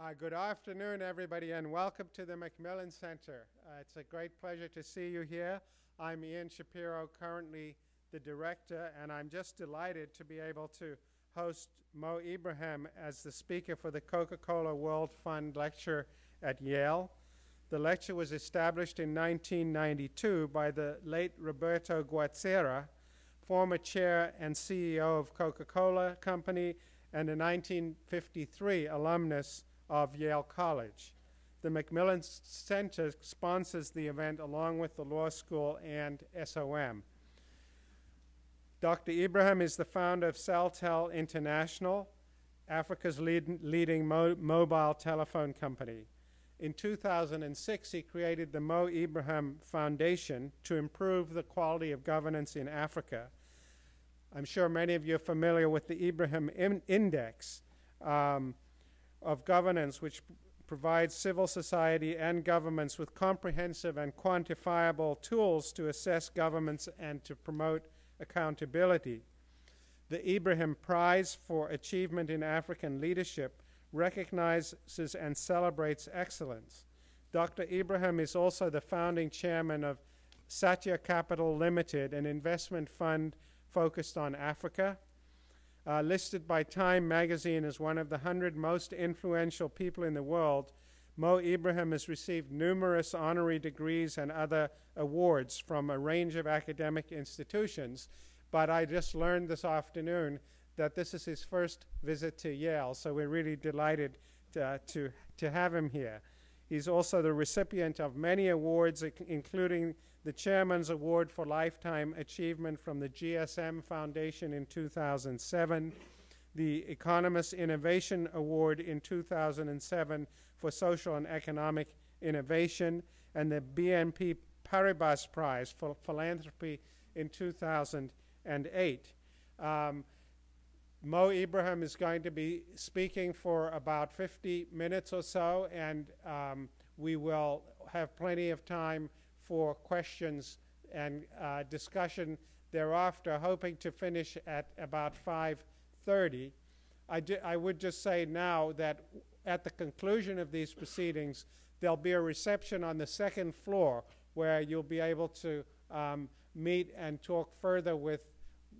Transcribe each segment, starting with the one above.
Uh, good afternoon, everybody, and welcome to the MacMillan Center. Uh, it's a great pleasure to see you here. I'm Ian Shapiro, currently the director, and I'm just delighted to be able to host Mo Ibrahim as the speaker for the Coca-Cola World Fund lecture at Yale. The lecture was established in 1992 by the late Roberto Goizueta, former chair and CEO of Coca-Cola Company and a 1953 alumnus of Yale College. The MacMillan Center sponsors the event along with the law school and SOM. Dr. Ibrahim is the founder of Celtel International, Africa's lead, leading mo mobile telephone company. In 2006, he created the Mo Ibrahim Foundation to improve the quality of governance in Africa. I'm sure many of you are familiar with the Ibrahim in Index. Um, of governance, which provides civil society and governments with comprehensive and quantifiable tools to assess governments and to promote accountability. The Ibrahim Prize for Achievement in African Leadership recognizes and celebrates excellence. Dr. Ibrahim is also the founding chairman of Satya Capital Limited, an investment fund focused on Africa uh, listed by Time magazine as one of the 100 most influential people in the world, Mo Ibrahim has received numerous honorary degrees and other awards from a range of academic institutions. But I just learned this afternoon that this is his first visit to Yale, so we're really delighted to, uh, to, to have him here. He's also the recipient of many awards, including the Chairman's Award for Lifetime Achievement from the GSM Foundation in 2007, the Economist Innovation Award in 2007 for Social and Economic Innovation, and the BNP Paribas Prize for Philanthropy in 2008. Um, Mo Ibrahim is going to be speaking for about 50 minutes or so, and um, we will have plenty of time for questions and uh, discussion thereafter, hoping to finish at about 5.30. I, I would just say now that at the conclusion of these proceedings, there'll be a reception on the second floor where you'll be able to um, meet and talk further with,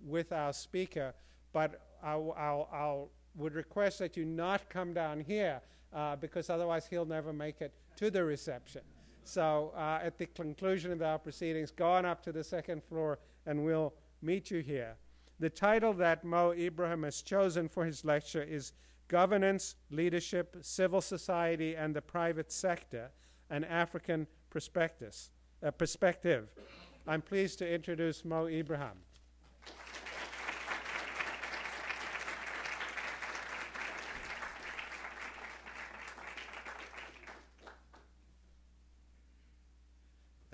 with our speaker. But I'll would request that you not come down here uh, because otherwise he'll never make it to the reception. So uh, at the conclusion of our proceedings, go on up to the second floor and we'll meet you here. The title that Mo Ibrahim has chosen for his lecture is Governance, Leadership, Civil Society, and the Private Sector, an African Prospectus, Uh, perspective. I'm pleased to introduce Mo Ibrahim.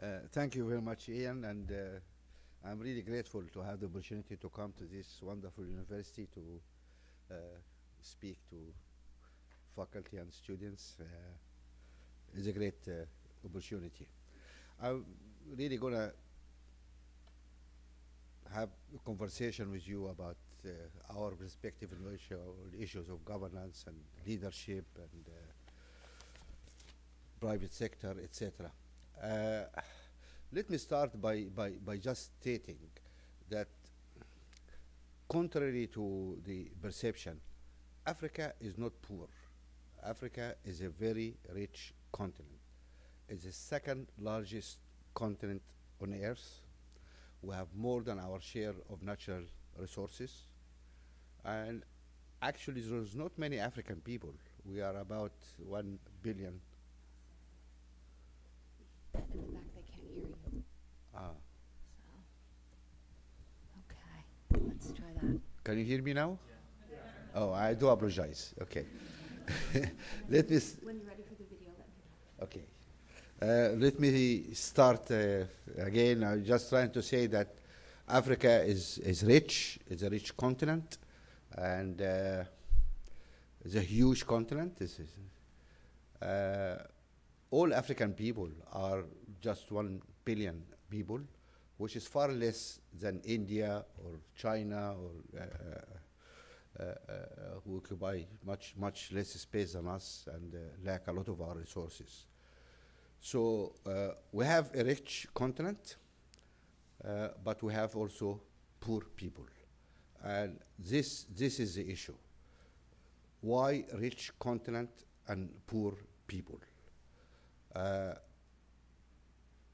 Uh, thank you very much, Ian, and uh, I'm really grateful to have the opportunity to come to this wonderful university to uh, speak to faculty and students. Uh, it's a great uh, opportunity. I'm really going to have a conversation with you about uh, our perspective on issue, issues of governance and leadership and private sector, etc. Let me start by, by, by just stating that contrary to the perception, Africa is not poor. Africa is a very rich continent. It's the second largest continent on earth. We have more than our share of natural resources. And actually, there's not many African people. We are about 1 billion in the back, they can't hear you. Ah. So, okay, let's try that. Can you hear me now? Oh, I do apologize. Okay. let me. When you're ready for the video, let me know. Okay. Uh, let me start uh, again. I'm just trying to say that Africa is, is rich, it's a rich continent, and uh, it's a huge continent. This is, uh, all African people are just one billion people, which is far less than India or China or uh, uh, uh, who occupy much, much less space than us and uh, lack a lot of our resources. So uh, we have a rich continent, but we have also poor people. And this, this is the issue. Why rich continent and poor people?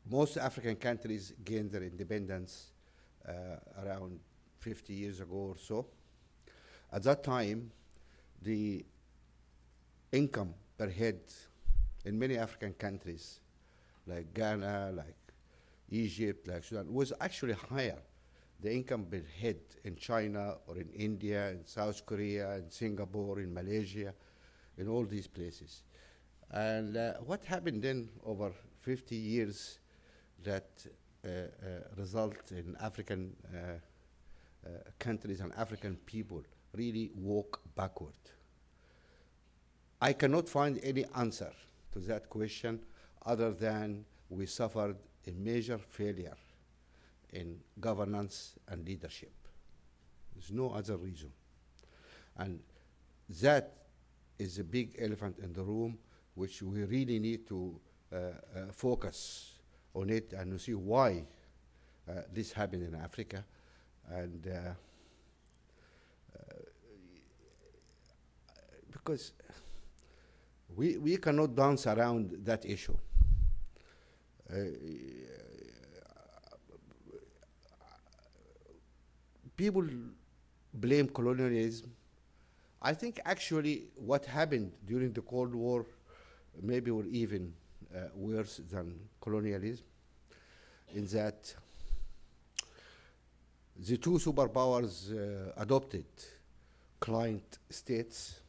Most African countries gained their independence uh, around 50 years ago or so. At that time, the income per head in many African countries, like Ghana, like Egypt, like Sudan, was actually higher. The income per head in China or in India, in South Korea, in Singapore, in Malaysia, in all these places. And uh, what happened then over 50 years that uh, uh, result in African uh, countries and African people really walk backward? I cannot find any answer to that question other than we suffered a major failure in governance and leadership. There's no other reason. And that is a big elephant in the room, which we really need to uh, uh, focus on it and to see why uh, this happened in Africa. And uh, uh, because we, we cannot dance around that issue. Uh, people blame colonialism. I think actually what happened during the Cold War maybe were even worse than colonialism in that the two superpowers uh, adopted client states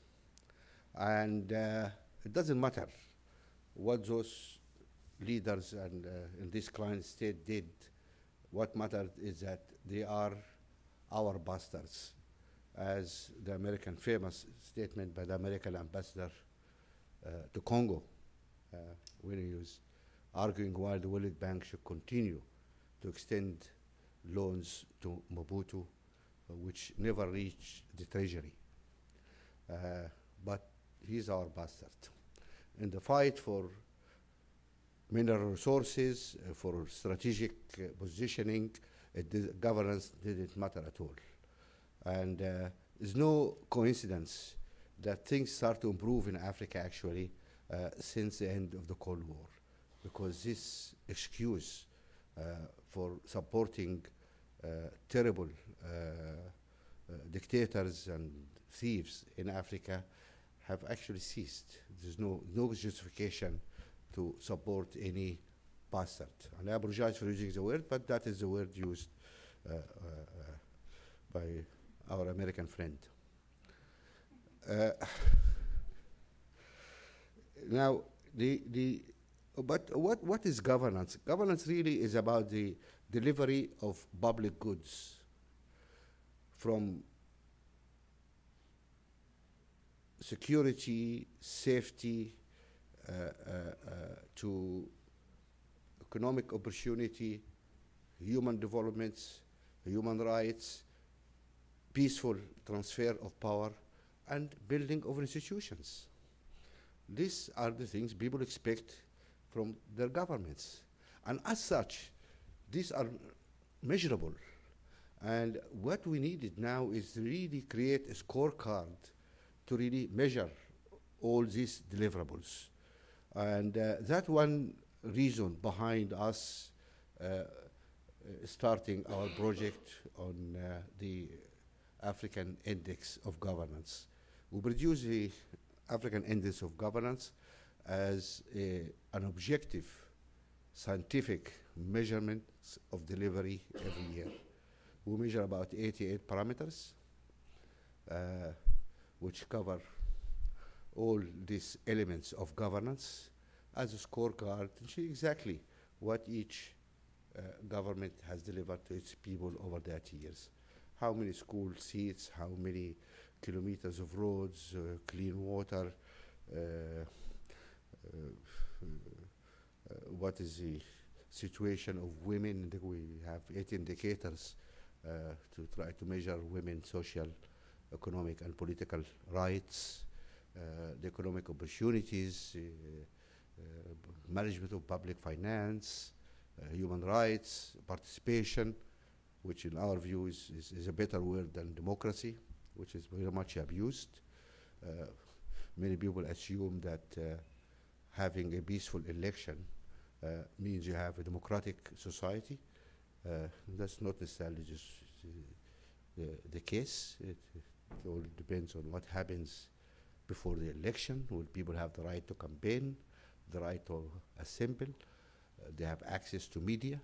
and uh, it doesn't matter what those leaders and uh, in this client state did. What mattered is that they are our bastards as the american famous statement by the american ambassador uh, to congo uh, when he was arguing why the world bank should continue to extend loans to mobutu uh, which never reached the treasury uh, but he's our bastard. In the fight for mineral resources, uh, for strategic uh, positioning, it did, governance didn't matter at all. And uh, it's no coincidence that things start to improve in Africa actually uh, since the end of the Cold War, because this excuse uh, for supporting uh, terrible dictators and thieves in Africa have actually ceased. There's no, no justification to support any bastard. And I apologize for using the word, but that is the word used uh, uh, uh, by our American friend. Uh, now, the, the, but what, what is governance? Governance really is about the delivery of public goods from security, safety, uh, uh, uh, to economic opportunity, human developments, human rights, peaceful transfer of power, and building of institutions. These are the things people expect from their governments. And as such, these are measurable. And what we needed now is really create a scorecard to really measure all these deliverables. And uh, that one reason behind us uh, uh, starting our project on uh, the African Index of Governance. We produce the African Index of Governance as a, an objective scientific measurement of delivery every year. We measure about 88 parameters. Uh, which cover all these elements of governance as a scorecard and see exactly what each uh, government has delivered to its people over that years. How many school seats, how many kilometers of roads, uh, clean water, uh, uh, what is the situation of women. We have eight indicators to try to measure women's social economic and political rights, the economic opportunities, management of public finance, human rights, participation, which in our view is, is, is a better word than democracy, which is very much abused. Uh, many people assume that uh, having a peaceful election uh, means you have a democratic society. Uh, that's not necessarily just the, the case. It, it all depends on what happens before the election. Will people have the right to campaign, the right to assemble? They have access to media.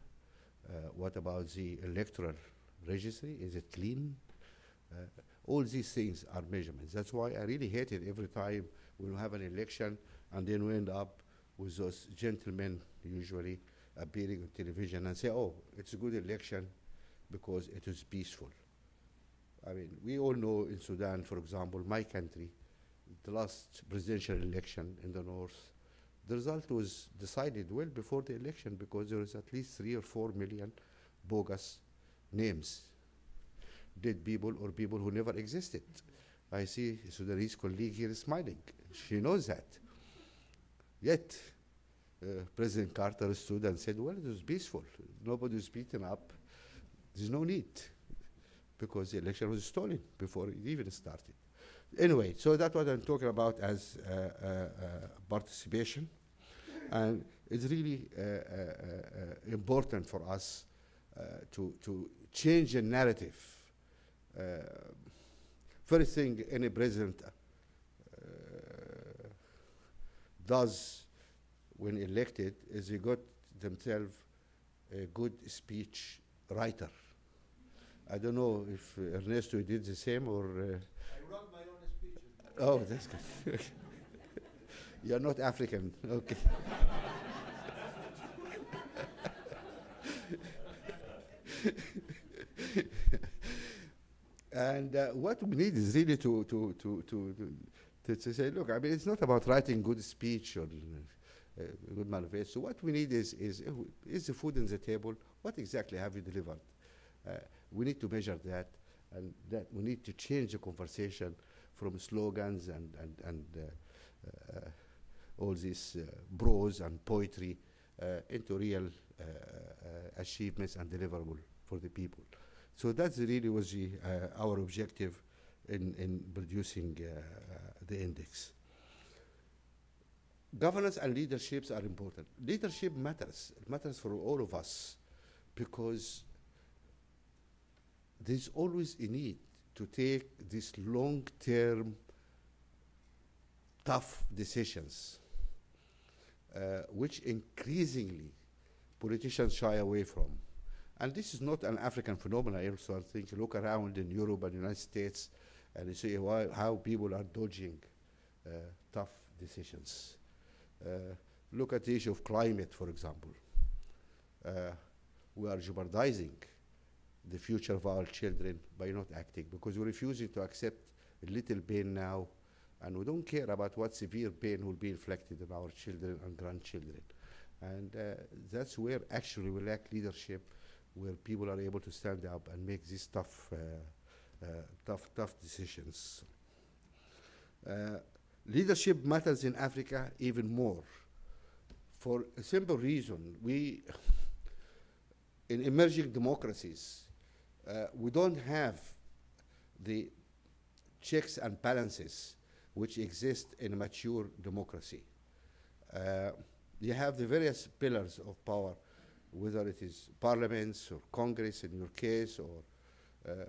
Uh, what about the electoral registry? Is it clean? Uh, all these things are measurements. That's why I really hate it every time we have an election and then we end up with those gentlemen usually appearing on television and say, oh, it's a good election because it was peaceful. I mean, we all know in Sudan, for example, my country, the last presidential election in the north, the result was decided well before the election because there was at least three or four million bogus names, dead people or people who never existed. I see Sudanese colleague here smiling. She knows that. Yet, uh, President Carter stood and said, well, it was peaceful. Nobody was beaten up. There's no need because the election was stolen before it even started. Anyway, so that's what I'm talking about as uh, uh, uh, participation. And it's really uh, uh, important for us to, to change the narrative. Uh, first thing any president uh, does when elected is he got themselves a good speech writer. I don't know if uh, Ernesto did the same or. Uh, I wrote my own oh, that's good. You're not African. Okay. and uh, what we need is really to, to, to, to, to, to say, look, I mean, it's not about writing good speech or uh, good manifesto. What we need is, is, is the food on the table. What exactly have you delivered? Uh, we need to measure that, and that we need to change the conversation from slogans and, and, and uh, uh, all these uh, prose and poetry uh, into real achievements and deliverable for the people. So that's really was the, uh, our objective in, in producing uh, the index. Governance and leaderships are important. Leadership matters. It matters for all of us because there's always a need to take these long-term, tough decisions, uh, which increasingly politicians shy away from. And this is not an African phenomenon. I also think look around in Europe and the United States, and you see why, how people are dodging uh, tough decisions. Uh, look at the issue of climate, for example. Uh, we are jeopardizing the future of our children by not acting because we're refusing to accept a little pain now and we don't care about what severe pain will be inflicted on our children and grandchildren. And uh, that's where actually we lack leadership, where people are able to stand up and make these tough, uh, uh, tough, tough decisions. Uh, leadership matters in Africa even more for a simple reason. We, in emerging democracies, uh, we don't have the checks and balances which exist in a mature democracy. Uh, you have the various pillars of power, whether it is parliaments or Congress in your case, or uh, uh,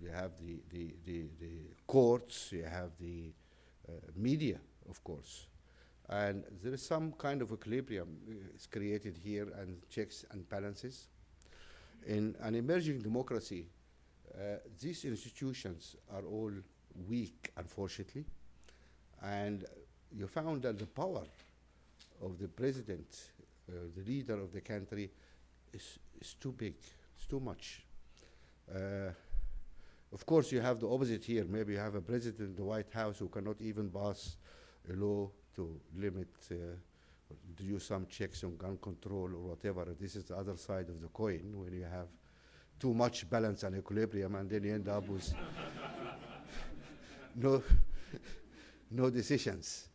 you have the, the, the, the courts, you have the uh, media, of course. And there is some kind of equilibrium uh, is created here and checks and balances. In an emerging democracy, uh, these institutions are all weak, unfortunately, and you found that the power of the president, the leader of the country, is, is too big, it's too much. Uh, of course, you have the opposite here. Maybe you have a president in the White House who cannot even pass a law to limit, uh, use some checks on gun control or whatever. This is the other side of the coin when you have too much balance and equilibrium and then you end up with no, no decisions.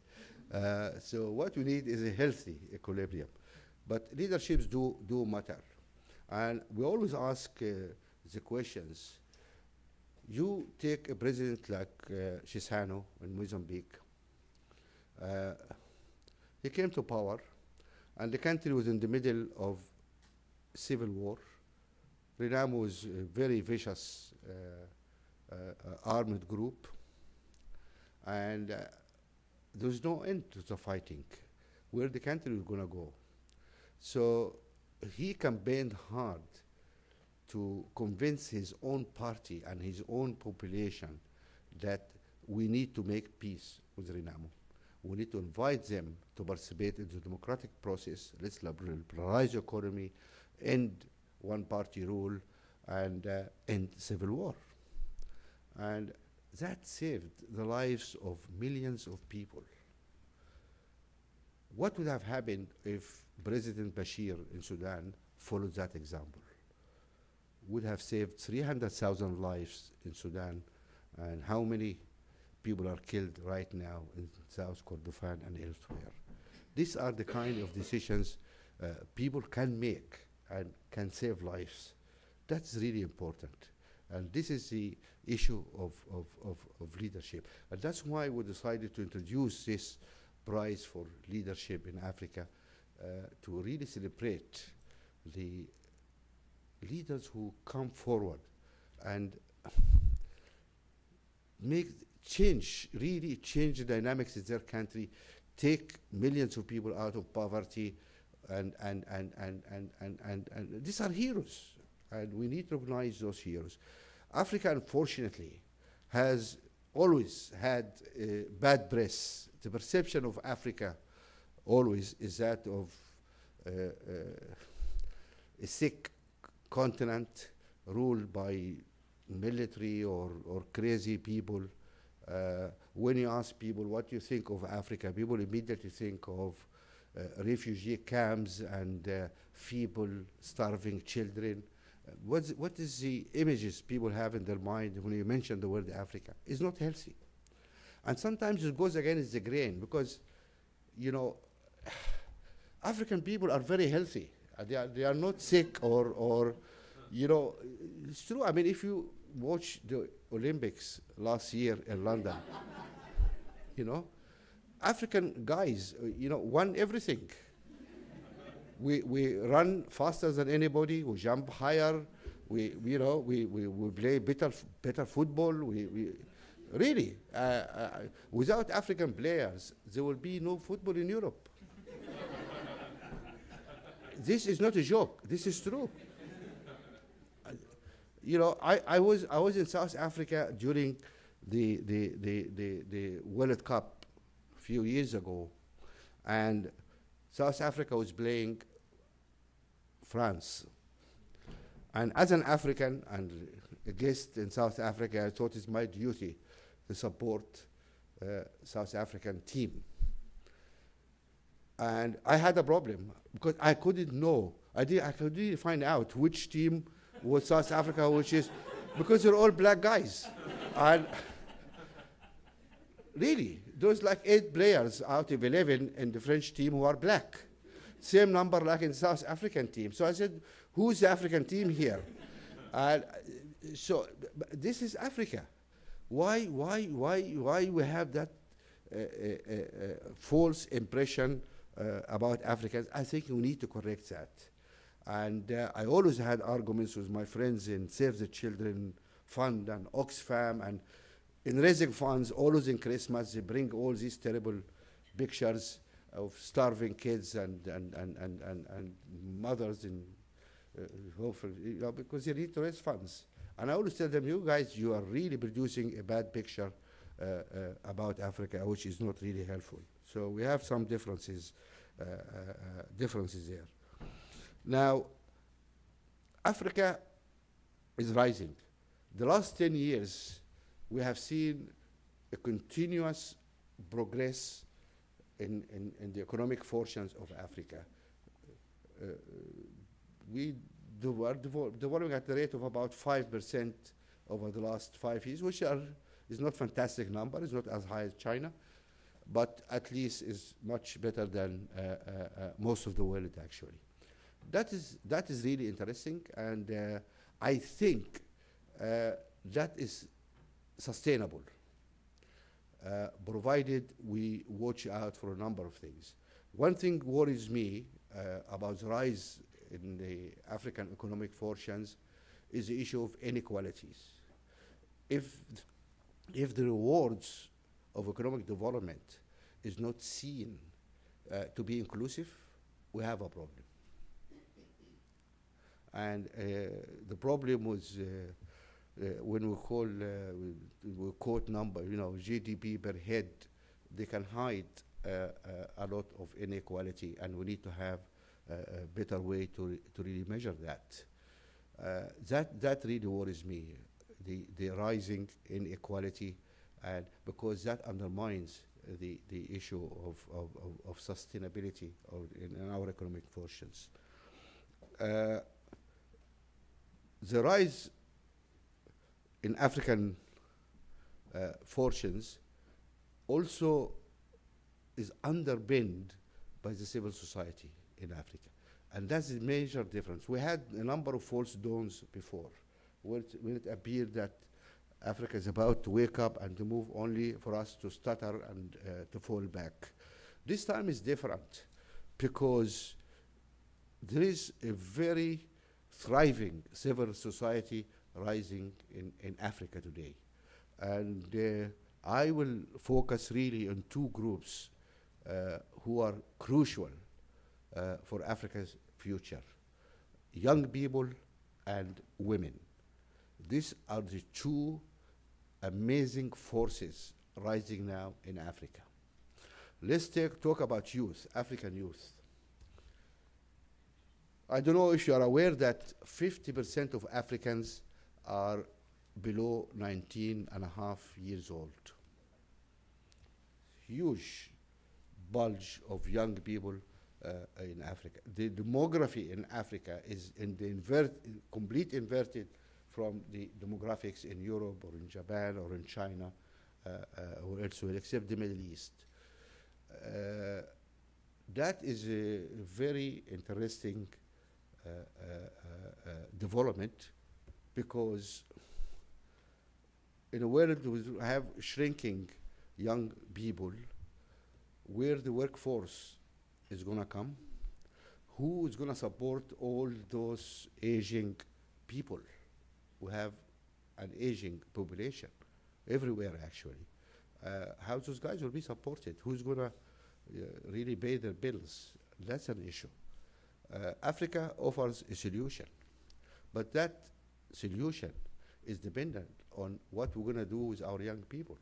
Uh, so what we need is a healthy equilibrium. But leaderships do, do matter. And we always ask uh, the questions. You take a president like uh, Chissano in Mozambique. Uh, he came to power, and the country was in the middle of civil war. Renamo was a very vicious uh, uh, armed group, and uh, there was no end to the fighting, where the country was going to go. So he campaigned hard to convince his own party and his own population that we need to make peace with Renamo. We need to invite them to participate in the democratic process. Let's liberalize the economy, end one-party rule, and uh, end civil war. And that saved the lives of millions of people. What would have happened if President Bashir in Sudan followed that example? Would have saved 300,000 lives in Sudan, and how many people are killed right now in South Kordofan and elsewhere? These are the kind of decisions uh, people can make and can save lives. That's really important. And this is the issue of, of, of, of leadership. And that's why we decided to introduce this prize for leadership in Africa uh, to really celebrate the leaders who come forward and make change, really change the dynamics in their country, take millions of people out of poverty, and and and and and and, and, and these are heroes, and we need to recognize those heroes. Africa, unfortunately, has always had uh, bad press the perception of Africa always is that of uh, uh, a sick continent ruled by military or, or crazy people. Uh, when you ask people what you think of Africa, people immediately think of uh, refugee camps and uh, feeble, starving children. What's, what is the images people have in their mind when you mention the word Africa? It's not healthy. And sometimes it goes against the grain because, you know, African people are very healthy. Uh, they, are, they are not sick or, or, you know, it's true. I mean, if you watch the Olympics last year in London, you know, African guys, uh, you know, won everything. we, we run faster than anybody, we jump higher, we, we you know, we, we, we play better, better football. We, we, really, uh, uh, without African players, there will be no football in Europe. this is not a joke, this is true. Uh, you know, I, I, was, I was in South Africa during the, the, the, the, the World Cup a few years ago, and South Africa was playing France. And as an African and a guest in South Africa, I thought it's my duty to support uh, South African team. And I had a problem because I couldn't know. I, did, I couldn't find out which team was South Africa, which is, because they're all black guys. and really, there's like eight players out of 11 in the French team who are black. Same number like in South African team. So I said, who's the African team here? and uh, so this is Africa. Why, why, why, why we have that uh, uh, uh, false impression uh, about Africans? I think we need to correct that. And uh, I always had arguments with my friends in Save the Children Fund and Oxfam and in raising funds, always in Christmas, they bring all these terrible pictures of starving kids and, and, and, and, and, and mothers in, uh, hopefully, you know, because they need to raise funds. And I always tell them, you guys, you are really producing a bad picture uh, uh, about Africa, which is not really helpful. So we have some differences, uh, uh, uh, differences there. Now, Africa is rising. The last 10 years, we have seen a continuous progress in, in, in the economic fortunes of Africa. Uh, we are devo developing at the rate of about 5% over the last five years, which are It's not fantastic number. It's not as high as China, but at least is much better than uh, uh, uh, most of the world actually. That is that is really interesting, and uh, I think uh, that is sustainable, provided we watch out for a number of things. One thing worries me about the rise in the African economic fortunes is the issue of inequalities. If, if the rewards of economic development is not seen uh, to be inclusive, we have a problem. And uh, the problem was uh, uh, when we call, uh, we, we quote number, you know, GDP per head, they can hide uh, a lot of inequality, and we need to have a better way to, re- to really measure that. Uh, that that really worries me, the, the rising inequality, and because that undermines the, the issue of, of, of, of sustainability in, in our economic fortunes. Uh, the rise in African uh, fortunes also is underpinned by the civil society in Africa. And that's the major difference. We had a number of false dawns before, when it, when it appeared that Africa is about to wake up and to move only for us to stutter and uh, to fall back. This time is different because there is a very thriving civil society rising in, in Africa today. And uh, I will focus really on two groups uh, who are crucial uh, for Africa's future young people and women. These are the two amazing forces rising now in Africa. Let's take, talk about youth, African youth. I don't know if you are aware that 50% of Africans are below 19 and a half years old. Huge bulge of young people in Africa. The demography in Africa is in the invert, complete inverted from the demographics in Europe or in Japan or in China uh, uh, or elsewhere, except the Middle East. Uh, that is a very interesting uh, uh, uh, uh, development because in a world we have shrinking young people, where the workforce is going to come, who is going to support all those aging people? We have an aging population everywhere, actually. Uh, how those guys will be supported? Who's going to uh, really pay their bills? That's an issue. Uh, Africa offers a solution, but that solution is dependent on what we're going to do with our young people.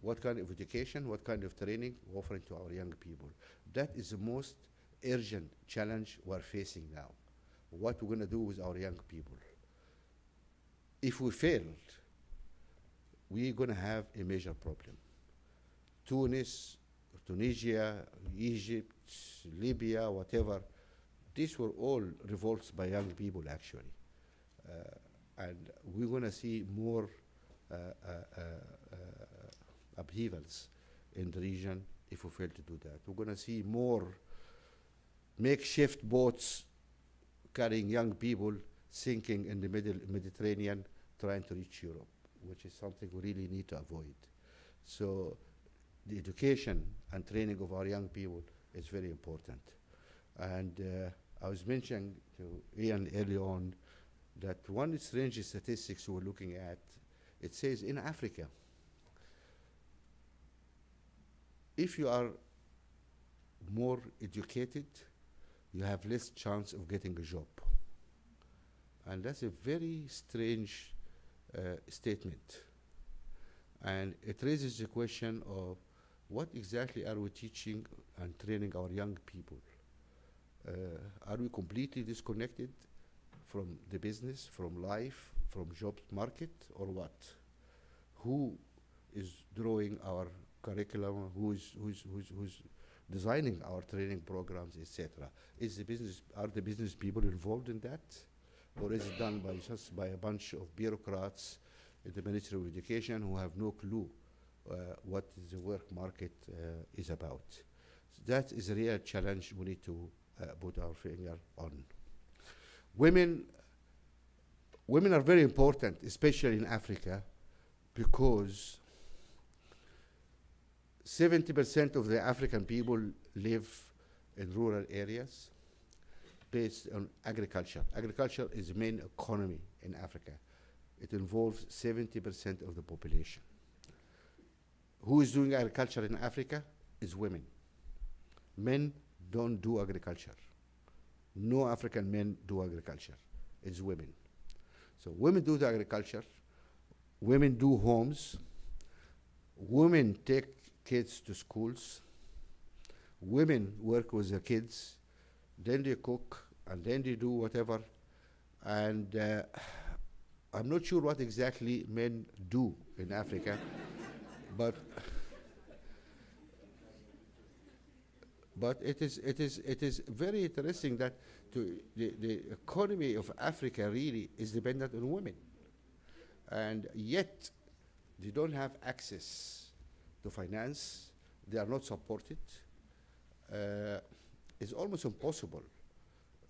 What kind of education, what kind of training we're offering to our young people. That is the most urgent challenge we're facing now. What we're going to do with our young people. If we failed, we're going to have a major problem. Tunis, Tunisia, Egypt, Libya, whatever, these were all revolts by young people actually. Uh, and we're going to see more uh, uh, uh, upheavals in the region if we fail to do that. We're going to see more makeshift boats carrying young people sinking in the middle Mediterranean trying to reach Europe, which is something we really need to avoid. So the education and training of our young people is very important. And uh, I was mentioning to Ian early on that one strange statistics we're looking at, it says in Africa, if you are more educated, you have less chance of getting a job. And that's a very strange uh, statement. And it raises the question of what exactly are we teaching and training our young people? Uh, are we completely disconnected from the business, from life, from job market, or what? Who is drawing our curriculum? Who is who's who's who's designing our training programs, etc. Is the business are the business people involved in that, or is it done by just by a bunch of bureaucrats in the Ministry of Education who have no clue uh, what the work market uh, is about. So that is a real challenge we need to uh, put our finger on. Women, women are very important, especially in Africa, because 70% of the African people live in rural areas based on agriculture. Agriculture is the main economy in Africa. It involves 70% of the population. Who is doing agriculture in Africa? Is women. Men don't do agriculture. No African men do agriculture. It's women. So women do the agriculture. Women do homes. Women take kids to schools. Women work with the kids. Then they cook and then they do whatever. And uh, I'm not sure what exactly men do in Africa, but but it is it is it is very interesting that to the, the economy of Africa really is dependent on women, and yet they don't have access to finance. They are not supported. Uh, it's almost impossible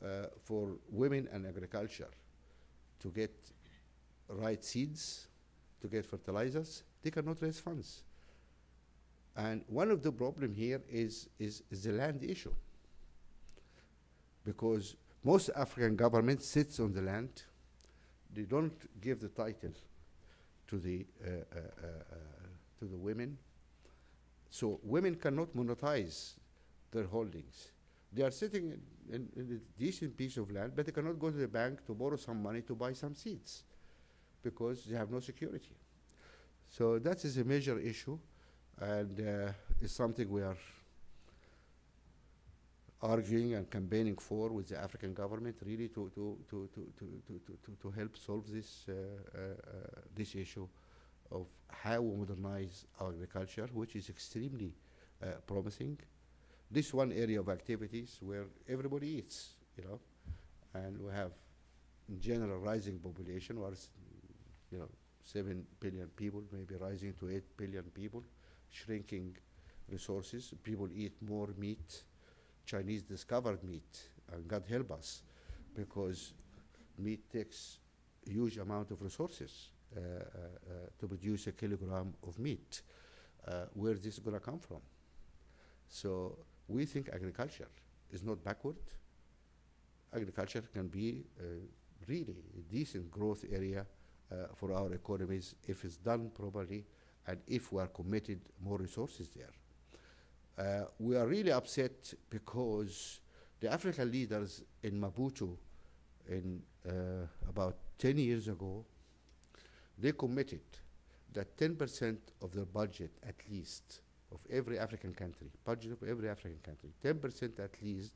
uh, for women and agriculture to get right seeds, to get fertilizers. They cannot raise funds. And one of the problem here is, is, is the land issue. Because most African governments sits on the land, they don't give the title to the, uh, uh, uh, uh, to the women. So women cannot monetize their holdings. They are sitting in, in, in a decent piece of land, but they cannot go to the bank to borrow some money to buy some seeds because they have no security. So that is a major issue, and uh, it's something we are arguing and campaigning for with the African government, really to to to to to to, to, to, help solve this uh, uh, uh, this issue of how we modernize our agriculture, which is extremely uh, promising. This one area of activities where everybody eats, you know, and we have in general rising population, or you know, 7 billion people, maybe rising to 8 billion people, shrinking resources. People eat more meat. Chinese discovered meat, and God help us, because meat takes huge amount of resources to produce a kilogram of meat. Uh, where is this going to come from? So we think agriculture is not backward. Agriculture can be uh, really a decent growth area uh, for our economies if it's done properly and if we are committed more resources there. Uh, we are really upset because the African leaders in Maputo in uh, about 10 years ago, they committed that 10% of their budget at least of every African country, budget of every African country, 10% at least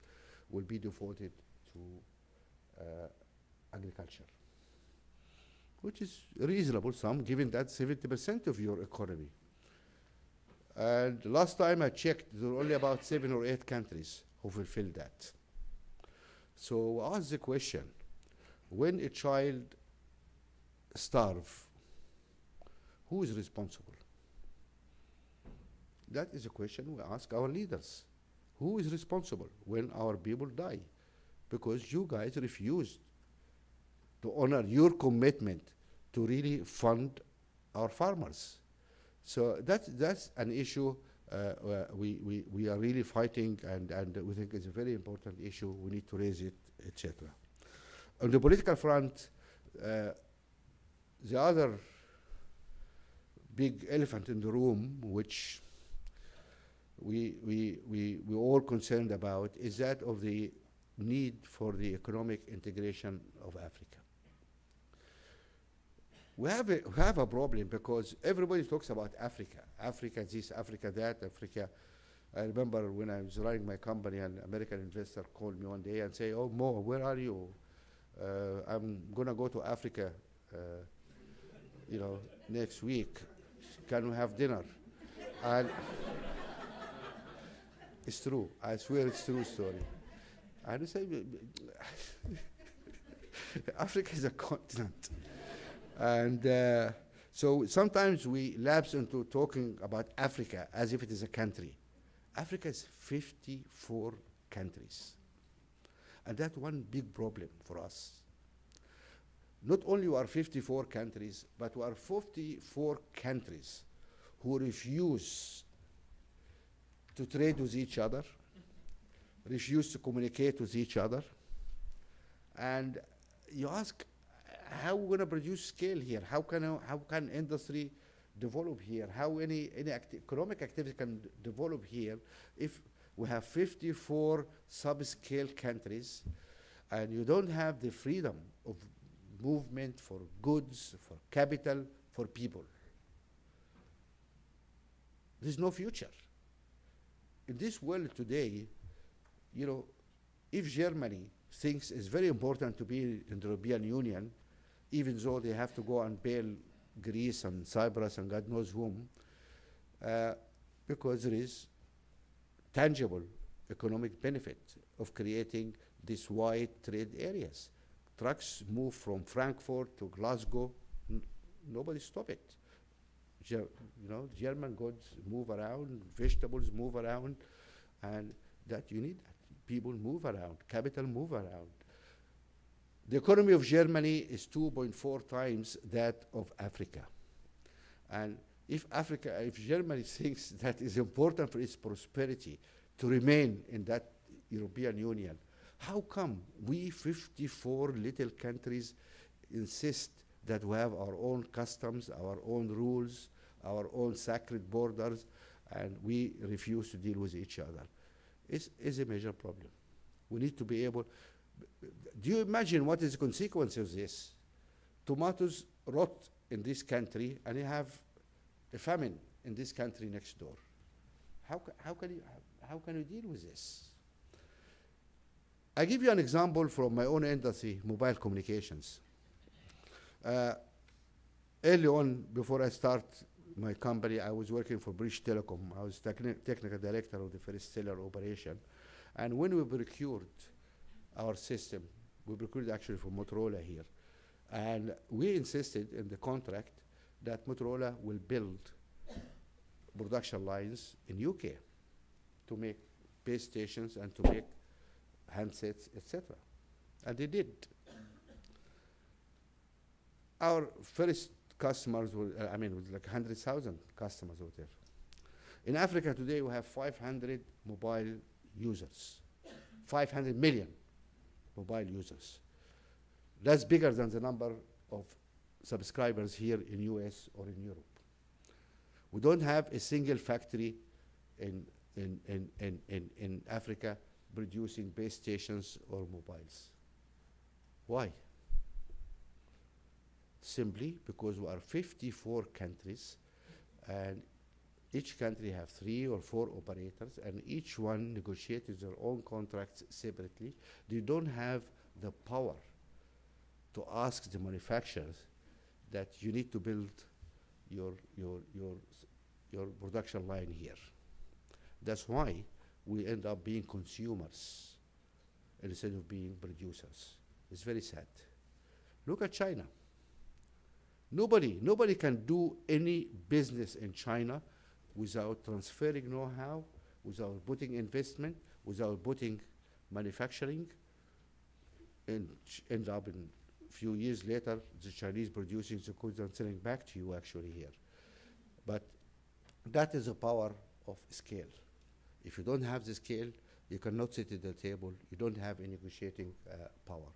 will be devoted to uh, agriculture which is a reasonable sum given that 70% of your economy. And last time I checked, there were only about seven or eight countries who fulfilled that. So ask the question, when a child starve, who is responsible? That is a question we ask our leaders. Who is responsible when our people die? Because you guys refused to honor your commitment to really fund our farmers. So that's, that's an issue uh, uh, we, we, we are really fighting and, and we think it's a very important issue. We need to raise it, etc. On the political front, uh, the other big elephant in the room, which we, we, we, we're all concerned about, is that of the need for the economic integration of Africa we have a, we have a problem because everybody talks about Africa, Africa this, Africa that, Africa. I remember when I was running my company, an American investor called me one day and say, "Oh, Mo, where are you? Uh, I'm gonna go to Africa, uh, you know, next week. Can we have dinner?" And it's true. I swear it's true story. And I say, Africa is a continent. And uh, So sometimes we lapse into talking about Africa as if it is a country. Africa is 54 countries. And that's one big problem for us. Not only are 54 countries, but we are 44 countries who refuse to trade with each other, refuse to communicate with each other. And you ask, how we going to produce scale here? How can, how can industry develop here? How any, any acti- economic activity can develop here if we have 54 sub-scale countries and you don't have the freedom of movement for goods, for capital, for people? There's no future. In this world today, you know, if Germany thinks it's very important to be in the European Union, even though they have to go and bail Greece and Cyprus and God knows whom, uh, because there is tangible economic benefit of creating these wide trade areas. Trucks move from Frankfurt to Glasgow, n- nobody stop it. Ger- you know, German goods move around, vegetables move around, and that you need that. People move around, capital move around. The economy of Germany is 2.4 times that of Africa. And if Africa, if Germany thinks that is important for its prosperity to remain in that European Union, how come we 54 little countries insist that we have our own customs, our own rules, our own sacred borders, and we refuse to deal with each other? It's, it's a major problem. We need to be able. Do you imagine what is the consequence of this? Tomatoes rot in this country, and you have a famine in this country next door. How, ca- how, can, you, how, how can you deal with this? I give you an example from my own industry, mobile communications. Uh, early on, before I start my company, I was working for British Telecom. I was techni- technical director of the first cellular operation. And when we procured our system, we procured actually from Motorola here. And we insisted in the contract that Motorola will build production lines in UK to make base stations and to make handsets, etc. And they did. Our first customers were, uh, I mean, it was like 100,000 customers out there. In Africa today, we have 500 mobile users, 500 million mobile users. That's bigger than the number of subscribers here in US or in Europe. We don't have a single factory in, in, in, in, in, in Africa producing base stations or mobiles. Why? Simply because we are 54 countries and each country have three or four operators and each one negotiates their own contracts separately. They don't have the power to ask the manufacturers that you need to build your, your, your, your production line here. That's why we end up being consumers instead of being producers. It's very sad. Look at China. Nobody, nobody can do any business in China without transferring know-how, without putting investment, without putting manufacturing, and end up in a few years later, the Chinese producing the goods and selling back to you actually here. But that is the power of scale. If you don't have the scale, you cannot sit at the table, you don't have any negotiating uh, power.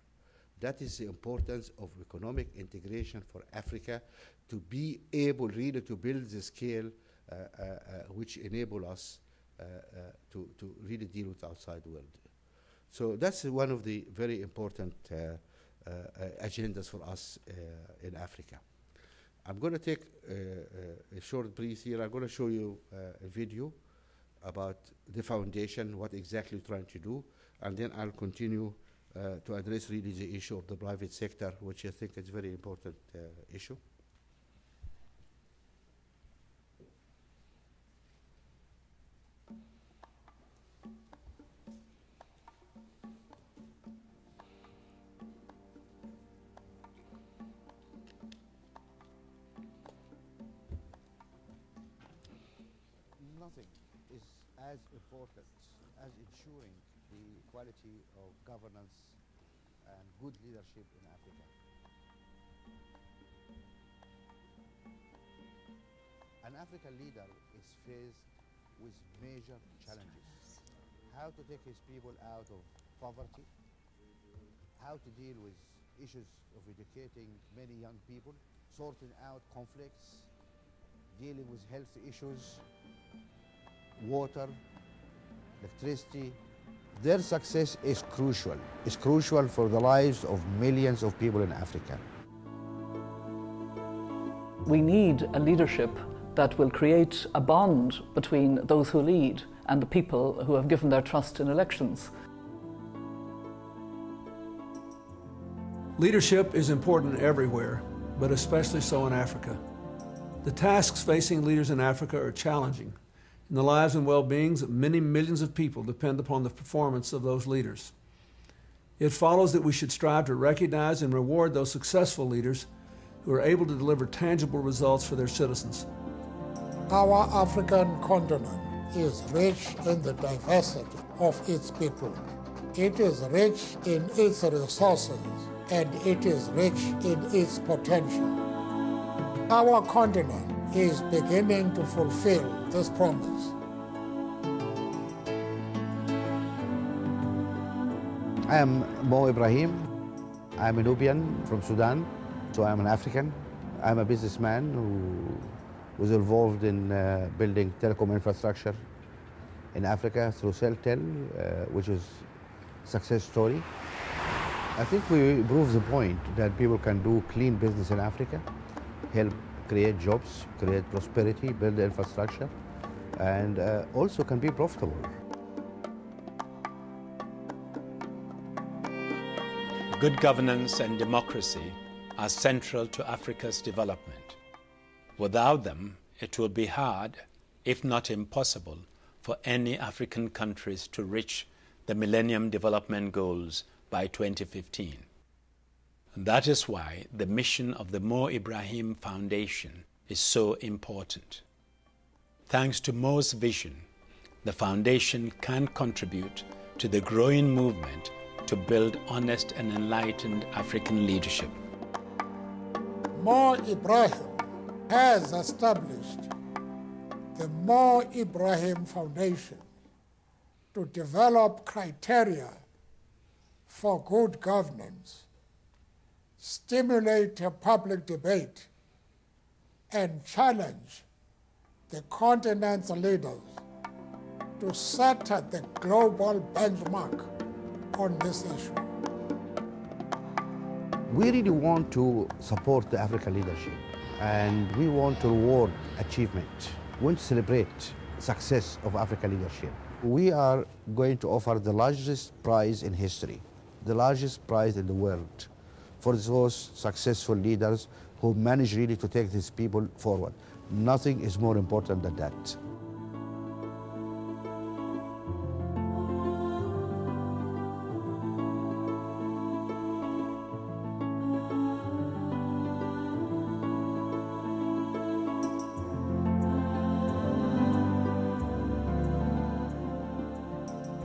That is the importance of economic integration for Africa to be able really to build the scale uh, uh, uh, which enable us uh, uh, to, to really deal with outside world. So that's one of the very important agendas for us in Africa. I'm going to take a short breeze here. I'm going to show you a video about the foundation, what exactly we're trying to do, and then I'll continue uh, to address really the issue of the private sector, which I think is a very important uh, issue. Ensuring the quality of governance and good leadership in Africa. An African leader is faced with major challenges. How to take his people out of poverty, how to deal with issues of educating many young people, sorting out conflicts, dealing with health issues, water, electricity. Their success is crucial. It's crucial for the lives of millions of people in Africa. We need a leadership that will create a bond between those who lead and the people who have given their trust in elections. Leadership is important everywhere, but especially so in Africa. The tasks facing leaders in Africa are challenging, and the lives and well beings of many millions of people depend upon the performance of those leaders. It follows that we should strive to recognize and reward those successful leaders who are able to deliver tangible results for their citizens. Our African continent is rich in the diversity of its people. It is rich in its resources and it is rich in its potential. Our continent is beginning to fulfill this promise. I am Mo Ibrahim. I'm a Nubian from Sudan, so I'm an African. I'm a businessman who was involved in uh, building telecom infrastructure in Africa through Celtel, uh, which is success story. I think we prove the point that people can do clean business in Africa, help create jobs, create prosperity, build infrastructure, and uh, also can be profitable. Good governance and democracy are central to Africa's development. Without them, it will be hard, if not impossible, for any African countries to reach the Millennium Development Goals by 2015. That is why the mission of the Mo Ibrahim Foundation is so important. Thanks to Mo's vision, the foundation can contribute to the growing movement to build honest and enlightened African leadership. Mo Ibrahim has established the Mo Ibrahim Foundation to develop criteria for good governance, stimulate a public debate, and challenge the continent's leaders to set the global benchmark on this issue. We really want to support the African leadership and we want to reward achievement. We want to celebrate success of African leadership. We are going to offer the largest prize in history, the largest prize in the world for those successful leaders who manage really to take these people forward. Nothing is more important than that.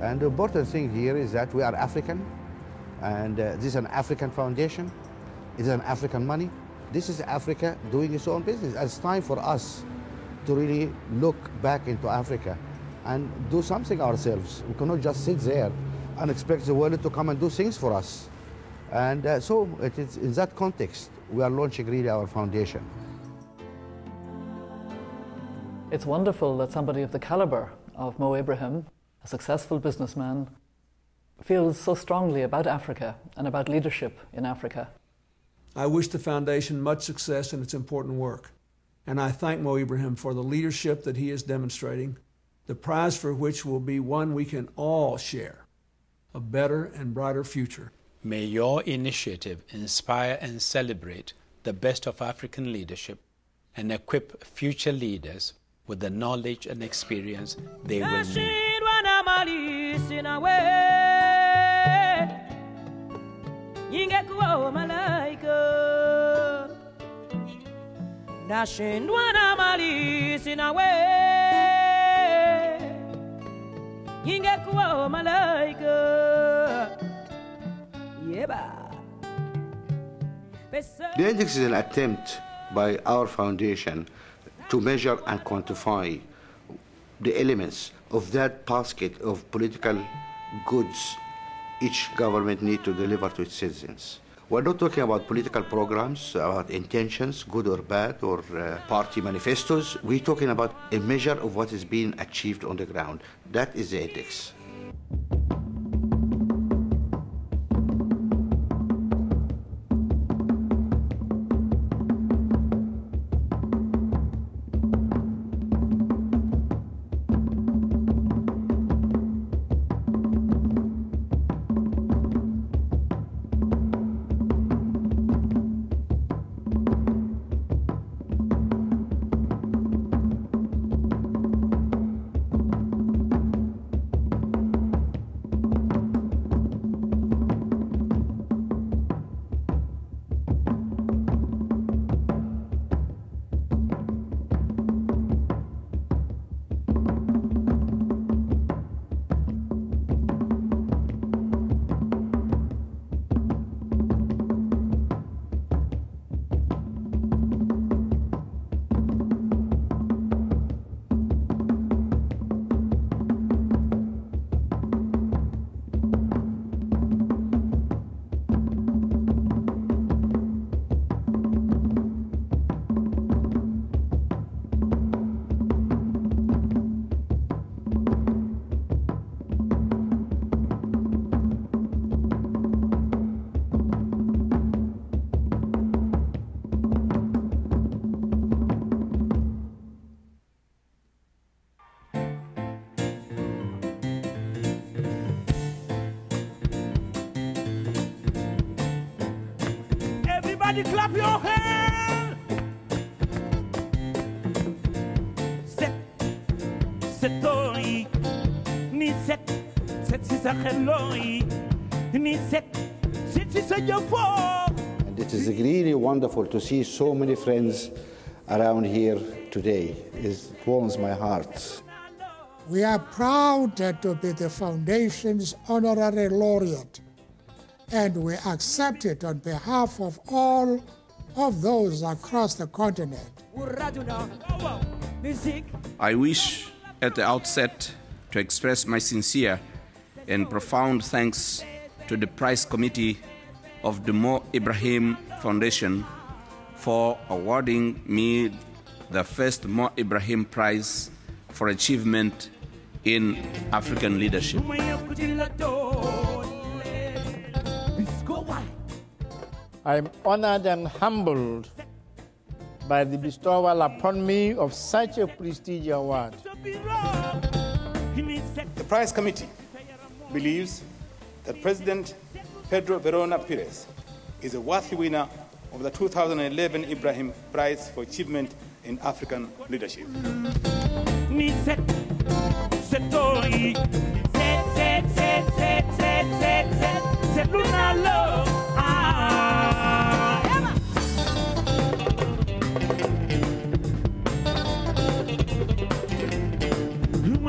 And the important thing here is that we are African, and uh, this is an African foundation. It is an African money. This is Africa doing its own business. It's time for us to really look back into Africa and do something ourselves. We cannot just sit there and expect the world to come and do things for us. And uh, so it is in that context we are launching really our foundation. It's wonderful that somebody of the caliber of Mo Ibrahim, a successful businessman, feels so strongly about Africa and about leadership in Africa. I wish the Foundation much success in its important work, and I thank Mo Ibrahim for the leadership that he is demonstrating, the prize for which will be one we can all share a better and brighter future. May your initiative inspire and celebrate the best of African leadership and equip future leaders with the knowledge and experience they will need. Ingekuwa malaika nashindwa na mali Yingekuwa malaika. Yeba. The index is an attempt by our foundation to measure and quantify the elements of that basket of political goods each government need to deliver to its citizens. We're not talking about political programs, about intentions, good or bad, or uh, party manifestos. We're talking about a measure of what is being achieved on the ground. That is the index. Everybody clap your hands. Set, setori, ni set, set si sa xeloi, ni set, set si sa jofo. And it is really wonderful to see so many friends around here today. It warms my heart. We are proud to be the Foundation's honorary laureate, and we accept it on behalf of all of those across the continent. I wish at the outset to express my sincere and profound thanks to the Prize Committee of the Mo Ibrahim Foundation for awarding me the first Mo Ibrahim Prize for achievement in African leadership. I am honored and humbled by the bestowal upon me of such a prestigious award. The Prize Committee believes that President Pedro Verona Pires is a worthy winner of the 2011 Ibrahim Prize for Achievement in African Leadership. Ni set, setori,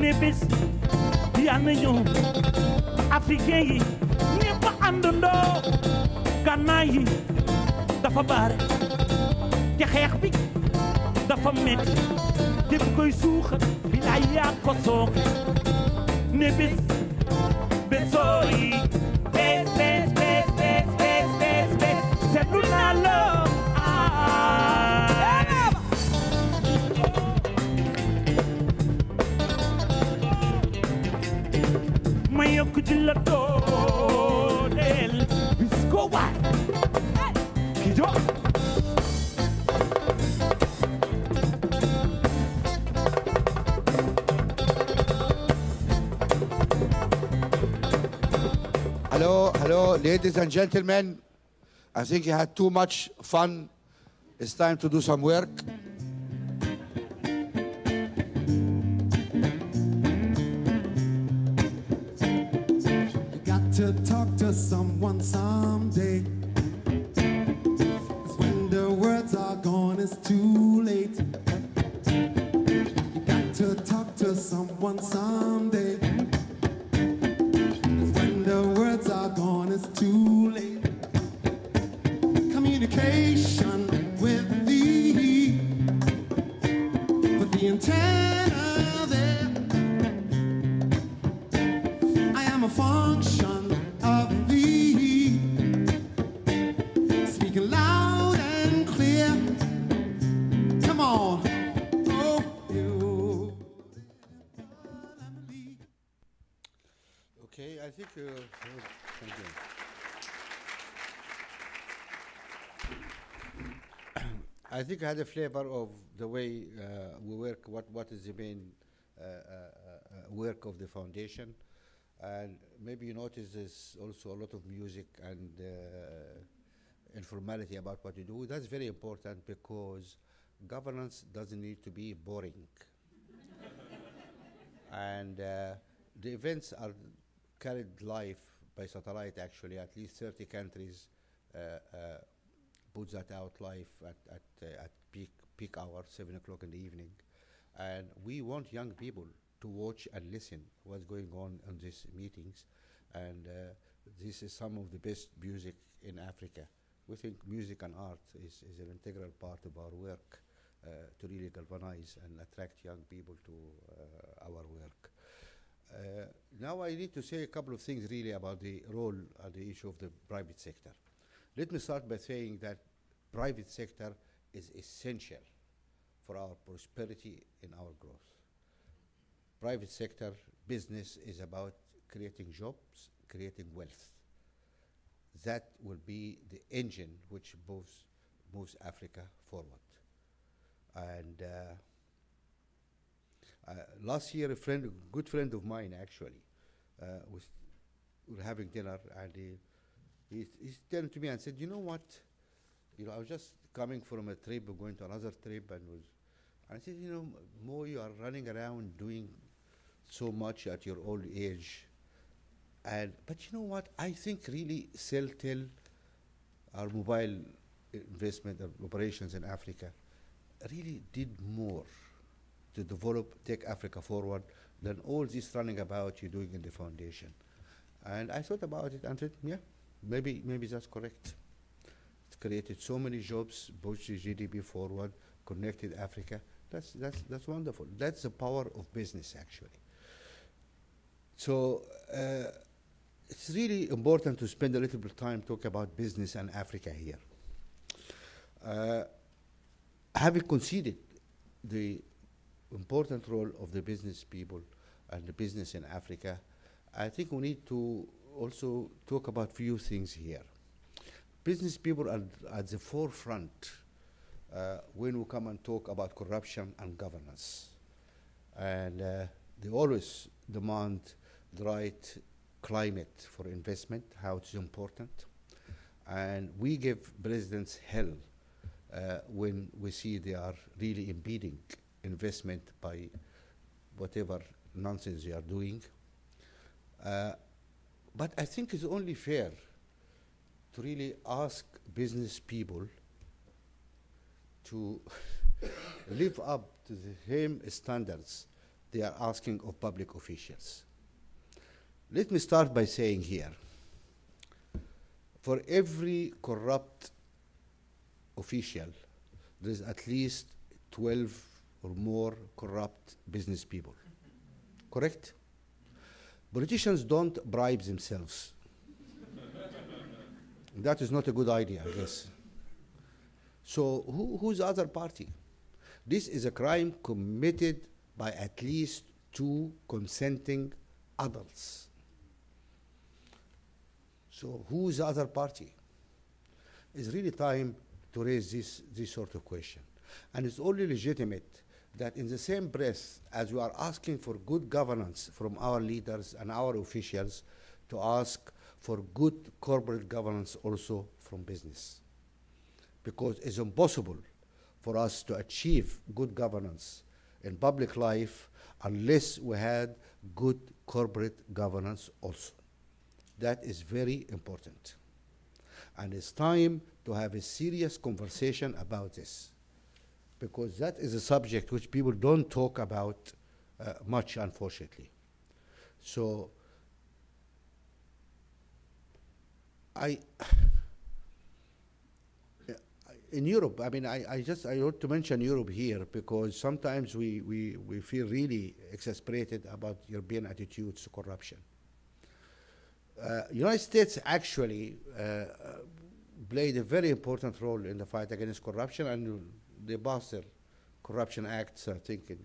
ne bés yal na ñëw africain yi ñëpp àndandoo gànnaay yi dafa baare te xeex bi dafa metti. Te bu bés bés bés bés bés bés bés bés seetlu naa Hello, hello, ladies and gentlemen. I think you had too much fun. It's time to do some work. Okay, I think. Uh, thank you. I think I had a flavor of the way uh, we work. What what is the main uh, uh, uh, work of the foundation, and maybe you notice there's also a lot of music and uh, informality about what you do. That's very important because governance doesn't need to be boring. and the events are carried live by satellite actually at least 30 countries uh, uh, put that out live at, at, uh, at peak, peak hour 7 o'clock in the evening. And we want young people to watch and listen what's going on in these meetings. And uh, this is some of the best music in Africa. We think music and art is, is an integral part of our work uh, to really galvanize and attract young people to uh, our work. Uh, now I need to say a couple of things really about the role and the issue of the private sector. Let me start by saying that private sector is essential for our prosperity and our growth. Private sector business is about creating jobs, creating wealth. That will be the engine which moves, moves Africa forward. And uh, last year, a friend, a good friend of mine actually, uh, was we were having dinner, and he he he turned to me and said, "You know what? You know, I was just coming from a trip, going to another trip, and was." And I said, "You know, Mo, you are running around doing so much at your old age, and but you know what? I think really Celtel, our mobile investment uh, operations in Africa, really did more." To develop, take Africa forward than all this running about you doing in the foundation. And I thought about it and said, yeah, maybe, maybe that's correct. It's created so many jobs, pushed the GDP forward, connected Africa. That's, that's, that's wonderful. That's the power of business, actually. So uh, it's really important to spend a little bit of time talk about business and Africa here. Uh, having conceded the important role of the business people and the business in Africa, I think we need to also talk about a few things here. Business people are at the forefront uh, when we come and talk about corruption and governance. And uh, they always demand the right climate for investment, how it's important. And we give presidents hell uh, when we see they are really impeding investment by whatever nonsense they are doing. Uh, but I think it's only fair to really ask business people to live up to the same standards they are asking of public officials. Let me start by saying here, for every corrupt official, there is at least 12 or more corrupt business people. Correct? Politicians don't bribe themselves. that is not a good idea, I guess. So, who, who's the other party? This is a crime committed by at least two consenting adults. So, who's the other party? It's really time to raise this, this sort of question. And it's only legitimate that in the same breath as we are asking for good governance from our leaders and our officials to ask for good corporate governance also from business. Because it's impossible for us to achieve good governance in public life unless we had good corporate governance also. That is very important. And it's time to have a serious conversation about this because that is a subject which people don't talk about uh, much, unfortunately. So I, in Europe, I mean, I, I just I want to mention Europe here because sometimes we, we, we feel really exasperated about European attitudes to corruption. Uh, United States actually uh, uh, played a very important role in the fight against corruption, and they passed Corruption Acts, I think, in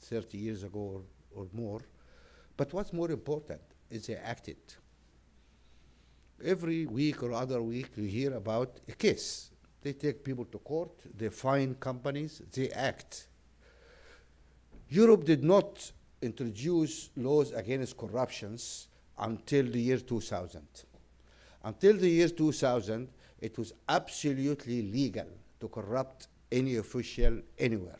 30 years ago or, or more. But what's more important is they acted. Every week or other week, you hear about a case. They take people to court, they fine companies, they act. Europe did not introduce laws against corruptions until the year 2000. Until the year 2000, it was absolutely legal to corrupt any official anywhere.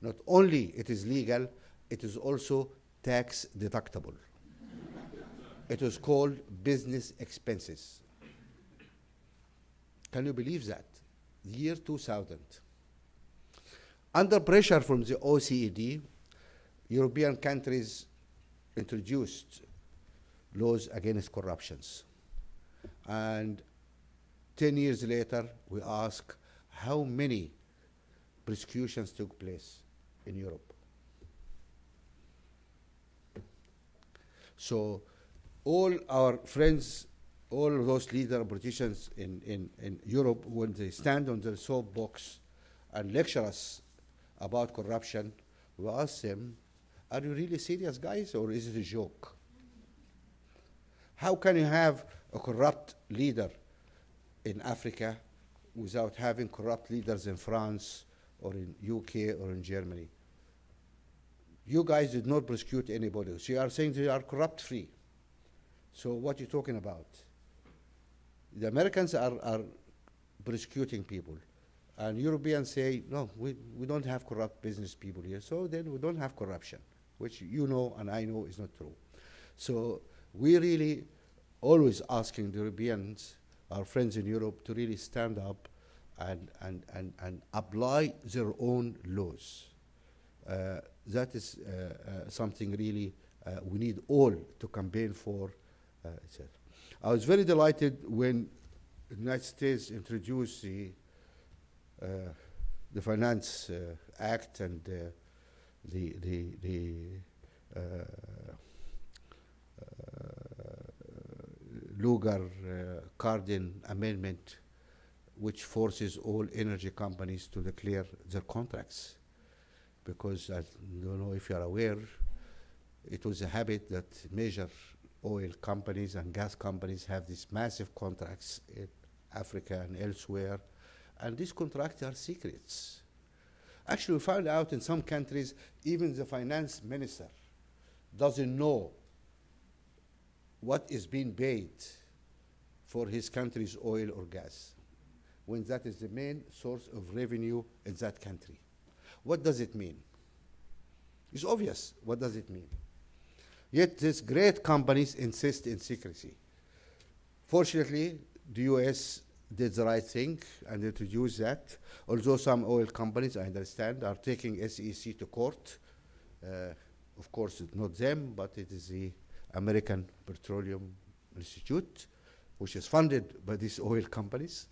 Not only it is legal, it is also tax deductible. it is called business expenses. Can you believe that? The year 2000. Under pressure from the OECD, European countries introduced laws against corruptions. And 10 years later, we ask how many prosecutions took place in Europe. So all our friends, all those leader politicians in, in, in Europe, when they stand on their soapbox and lecture us about corruption, we ask them, are you really serious, guys, or is it a joke? How can you have a corrupt leader in Africa without having corrupt leaders in France or in UK or in Germany? You guys did not prosecute anybody. So you are saying they are corrupt free. So what are you talking about? The Americans are, are prosecuting people. And Europeans say, no, we, we don't have corrupt business people here. So then we don't have corruption, which you know and I know is not true. So we really always asking the Europeans, our friends in Europe, to really stand up and, and, and, and apply their own laws. Uh, that is uh, uh, something really uh, we need all to campaign for. I was very delighted when the United States introduced the the Finance Act and the the the Lugar uh, Cardin amendment, which forces all energy companies to declare their contracts because I don't know if you are aware, it was a habit that major oil companies and gas companies have these massive contracts in Africa and elsewhere, and these contracts are secrets. Actually, we found out in some countries, even the finance minister doesn't know what is being paid for his country's oil or gas, when that is the main source of revenue in that country. What does it mean? It's obvious. What does it mean? Yet these great companies insist in secrecy. Fortunately, the US did the right thing and introduced that. Although some oil companies, I understand, are taking SEC to court. Uh, of course, it's not them, but it is the American Petroleum Institute, which is funded by these oil companies.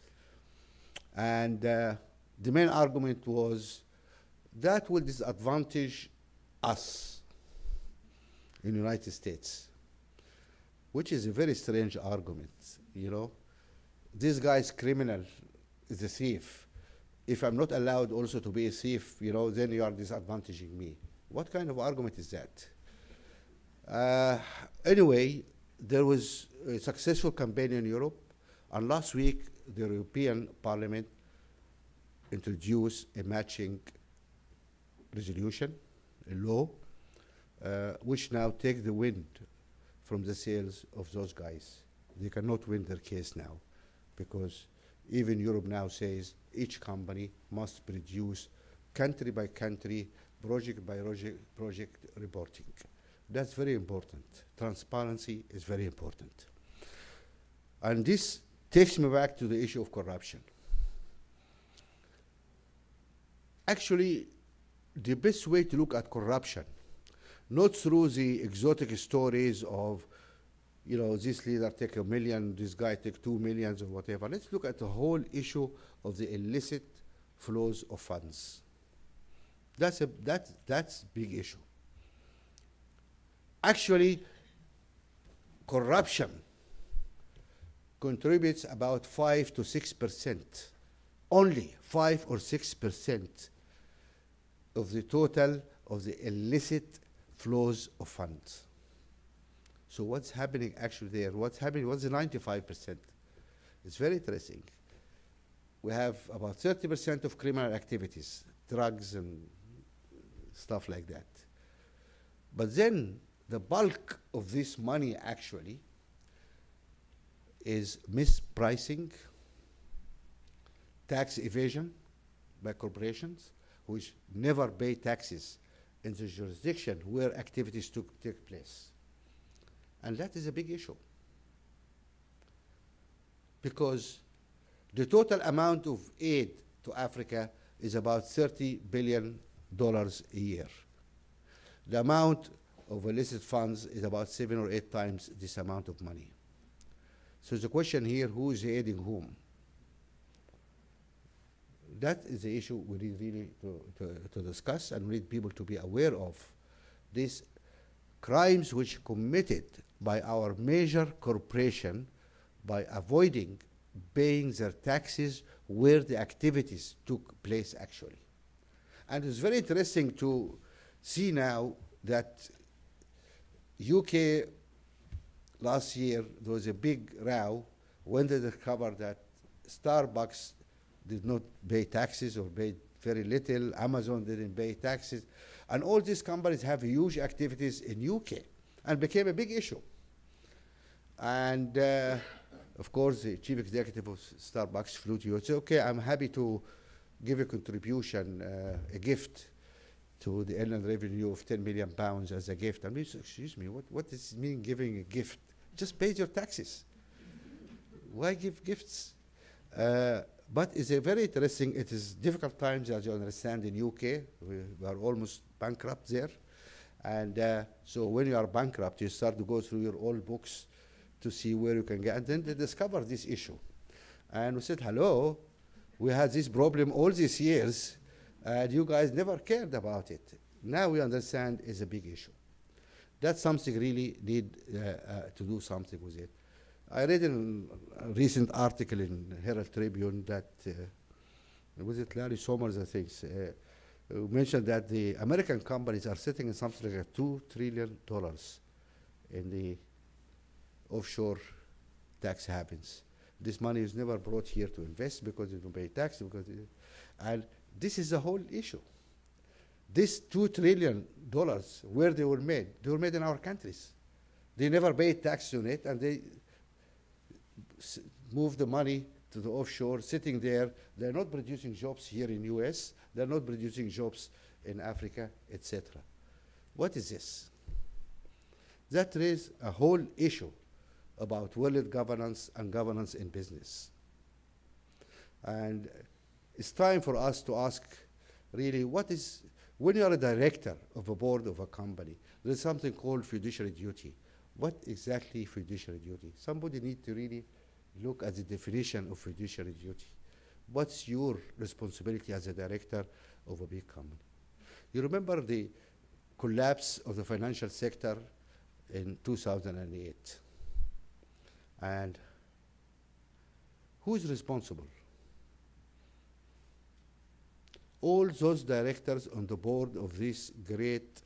And uh, the main argument was that will disadvantage us in the United States, which is a very strange argument, you know. This guy is criminal, is a thief. If I'm not allowed also to be a thief, you know, then you are disadvantaging me. What kind of argument is that? Uh, anyway, there was a successful campaign in Europe, and last week the European Parliament introduced a matching resolution, a law, uh, which now takes the wind from the sails of those guys. they cannot win their case now because even Europe now says each company must produce country by country, project by project, project reporting. That's very important. Transparency is very important. And this takes me back to the issue of corruption. Actually, the best way to look at corruption, not through the exotic stories of, you know, this leader take a million, this guy take two millions or whatever. Let's look at the whole issue of the illicit flows of funds. That's a that's that's big issue. Actually, corruption contributes about five to six percent, only five or six percent of the total of the illicit flows of funds. So what's happening actually there? What's happening? What's the 95%? It's very interesting. We have about 30% of criminal activities, drugs and stuff like that. But then the bulk of this money actually is mispricing, tax evasion by corporations, which never pay taxes in the jurisdiction where activities took take place. And that is a big issue. Because the total amount of aid to Africa is about 30 billion dollars a year. The amount of illicit funds is about seven or eight times this amount of money. So the question here, who is aiding whom? That is the issue we need really to, to, to discuss and we need people to be aware of. These crimes which committed by our major corporation by avoiding paying their taxes where the activities took place actually. And it's very interesting to see now that UK last year there was a big row when they discovered that Starbucks did not pay taxes or paid very little. Amazon didn't pay taxes. And all these companies have huge activities in UK and became a big issue. And uh, of course, the chief executive of Starbucks flew to you and said, okay, I'm happy to give a contribution, uh, a gift to the inland revenue of 10 million pounds as a gift. I mean, excuse me, what, what does it mean giving a gift? Just pay your taxes. Why give gifts? Uh, but it's a very interesting, it is difficult times, as you understand, in UK. We, we are almost bankrupt there. And uh, so when you are bankrupt, you start to go through your old books to see where you can get. And then they discovered this issue. And we said, hello, we had this problem all these years, and you guys never cared about it. Now we understand it's a big issue. That's something really need uh, uh, to do something with it. I read in a recent article in Herald Tribune that, uh, was it Larry Summers, I think, uh, mentioned that the American companies are sitting in something like $2 trillion in the offshore tax havens. This money is never brought here to invest because they don't pay tax. Because it, and this is the whole issue. These two trillion dollars, where they were made, they were made in our countries. They never paid tax on it, and they move the money to the offshore, sitting there. They're not producing jobs here in U.S. They're not producing jobs in Africa, etc. What is this? That raises a whole issue about world governance and governance in business. And it's time for us to ask, really, what is, when you are a director of a board of a company, there's something called fiduciary duty. What exactly fiduciary duty? Somebody need to really look at the definition of fiduciary duty. What's your responsibility as a director of a big company? You remember the collapse of the financial sector in 2008. And who is responsible? All those directors on the board of these great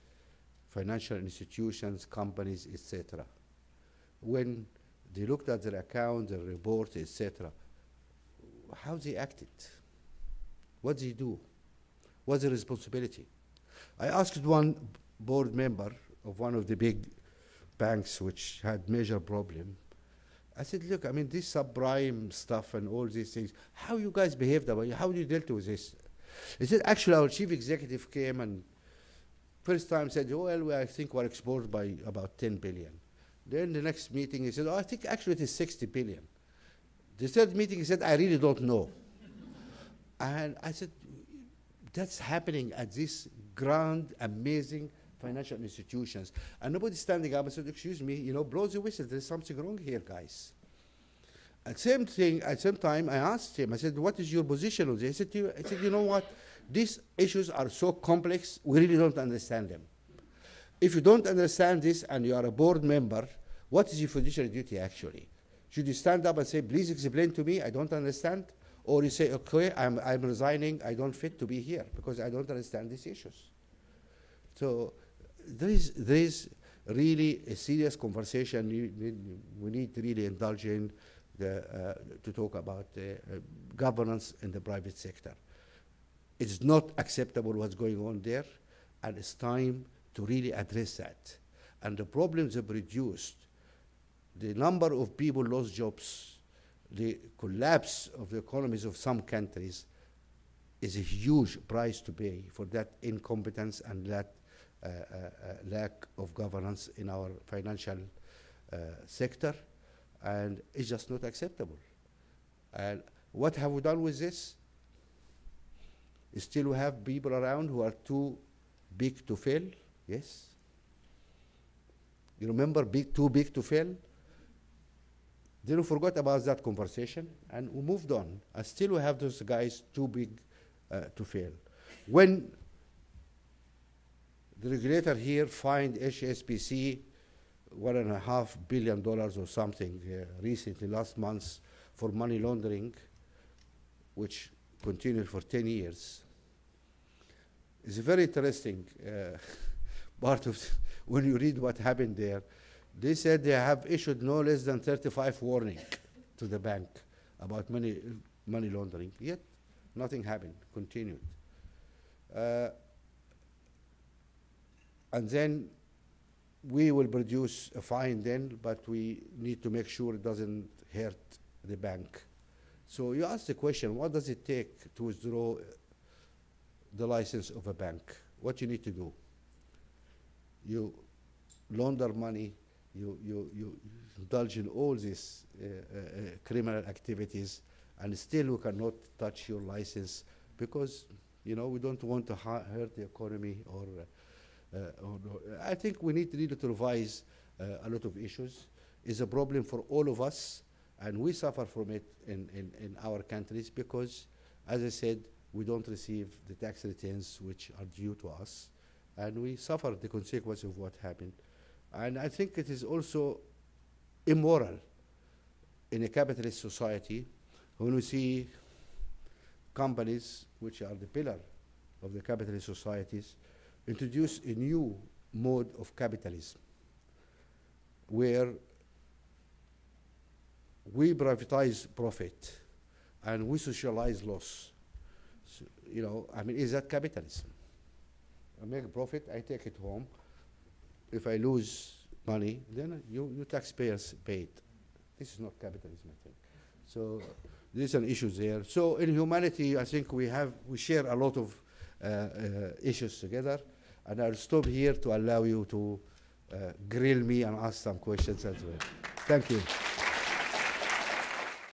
financial institutions, companies, etc. When they looked at their account, their report, etc., how they acted, what they do, what's the responsibility. I asked one board member of one of the big banks which had major problem, I said, look, I mean, this subprime stuff and all these things, how you guys behaved about it, how you dealt with this? He said, actually, our chief executive came and first time said, oh, well, we, I think we're exposed by about 10 billion. Then the next meeting, he said, oh, I think actually it is 60 billion. The third meeting, he said, I really don't know. and I said, that's happening at this grand, amazing financial institutions. And nobody's standing up and said, excuse me, you know, blow the whistle, there's something wrong here, guys. At same thing, at same time, I asked him, I said, what is your position on this? He said, I said, you know what, these issues are so complex, we really don't understand them. If you don't understand this and you are a board member, what is your fiduciary duty actually? Should you stand up and say, please explain to me, I don't understand? Or you say, okay, I'm, I'm resigning, I don't fit to be here because I don't understand these issues. So there is, there is really a serious conversation we need, we need to really indulge in the, uh, to talk about uh, governance in the private sector. It's not acceptable what's going on there, and it's time to really address that. And the problems have reduced. The number of people lost jobs, the collapse of the economies of some countries is a huge price to pay for that incompetence and that uh, uh, uh, lack of governance in our financial sector, and it's just not acceptable. And what have we done with this? Still, we have people around who are too big to fail. Yes. You remember big, too big to fail? Then we forgot about that conversation and we moved on. And still, we have those guys too big uh, to fail. When the regulator here fined HSBC one and a half billion dollars or something uh, recently, last month, for money laundering, which continued for 10 years. It's a very interesting uh, part of when you read what happened there. They said they have issued no less than 35 warning to the bank about money, money laundering, yet nothing happened, continued. Uh, and then we will produce a fine then, but we need to make sure it doesn't hurt the bank. So you ask the question, what does it take to withdraw the license of a bank? What you need to do? You launder money, you, you, you indulge in all these uh, uh, uh criminal activities, and still we cannot touch your license because, you know, we don't want to hurt the economy or uh, I think we need really to revise uh, a lot of issues. It's a problem for all of us, and we suffer from it in, in, in our countries because, as I said, we don't receive the tax returns which are due to us, and we suffer the consequence of what happened. And I think it is also immoral in a capitalist society when we see companies, which are the pillar of the capitalist societies, introduce a new mode of capitalism where we privatize profit and we socialize loss. So, you know, I mean, is that capitalism? I make a profit, I take it home. If I lose money, then you, you taxpayers pay it. This is not capitalism, I think. So there's an issue there. So in humanity, I think we have we share a lot of uh, uh, issues together. And I'll stop here to allow you to uh, grill me and ask some questions as well. Thank you.